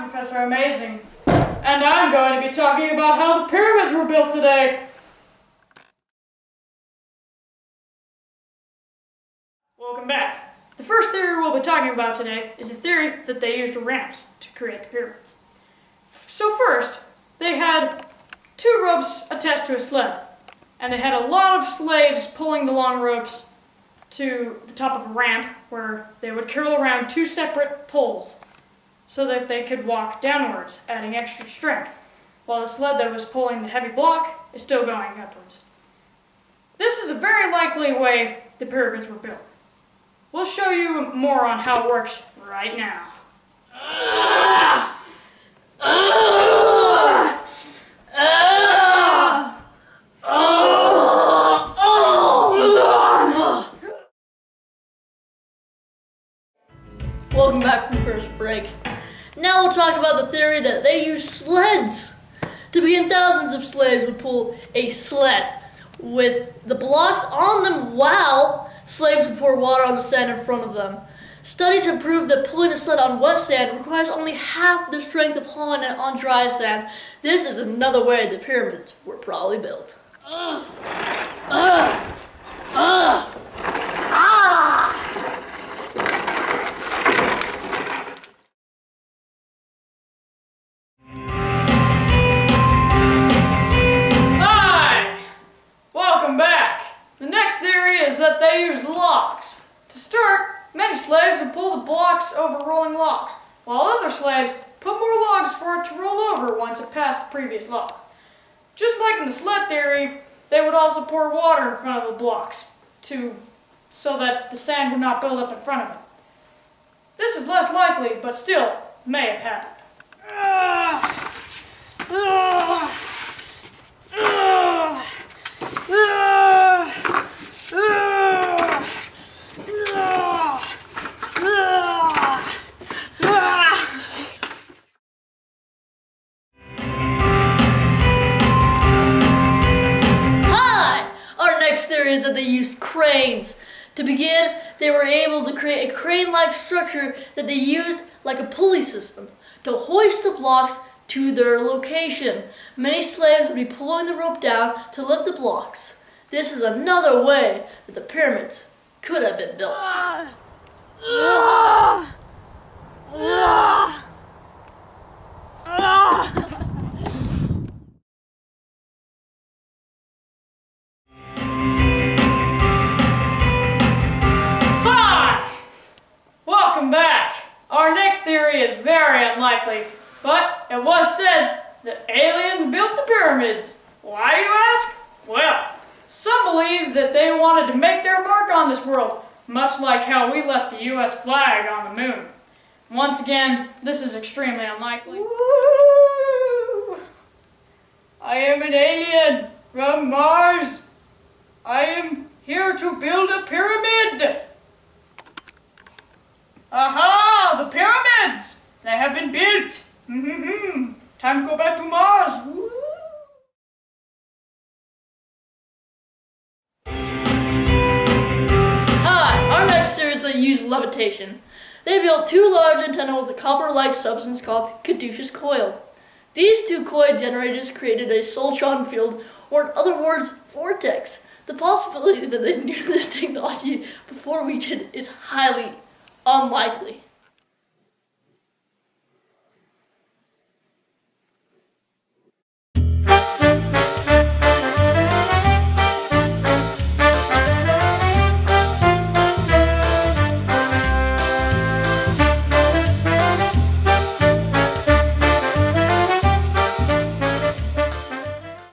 Professor Amazing, and I'm going to be talking about how the pyramids were built today. Welcome back. The first theory we'll be talking about today is a theory that they used ramps to create the pyramids. So first, they had two ropes attached to a sled, and they had a lot of slaves pulling the long ropes to the top of a ramp where they would curl around two separate poles so that they could walk downwards, adding extra strength, while the sled that was pulling the heavy block is still going upwards. This is a very likely way the pyramids were built. We'll show you more on how it works right now. Ah! Ah! Welcome back from the first break. Now we'll talk about the theory that they used sleds. To begin, thousands of slaves would pull a sled with the blocks on them while slaves would pour water on the sand in front of them. Studies have proved that pulling a sled on wet sand requires only half the strength of hauling it on dry sand. This is another way the pyramids were probably built. Uh, is that they used locks. To start, many slaves would pull the blocks over rolling logs, while other slaves put more logs for it to roll over once it passed the previous logs. Just like in the sled theory, they would also pour water in front of the blocks to so that the sand would not build up in front of it. This is less likely, but still may have happened. Hi! Is that they used cranes. To begin, they were able to create a crane-like structure that they used like a pulley system to hoist the blocks to their location. Many slaves would be pulling the rope down to lift the blocks. This is another way that the pyramids could have been built. Hi! Is very unlikely, but it was said that aliens built the pyramids. Why, you ask? Well, some believe that they wanted to make their mark on this world, much like how we left the U.S. flag on the moon. Once again, this is extremely unlikely. I am an alien from Mars. I am here to build a pyramid. Aha! The pyramids! They have been built! Mm-hmm. Time to go back to Mars! Woo! Hi! Our next is that used levitation. They built two large antennae with a copper-like substance called caduceus coil. These two coil generators created a soltron field, or in other words, vortex. The possibility that they knew this technology before we did is highly unlikely.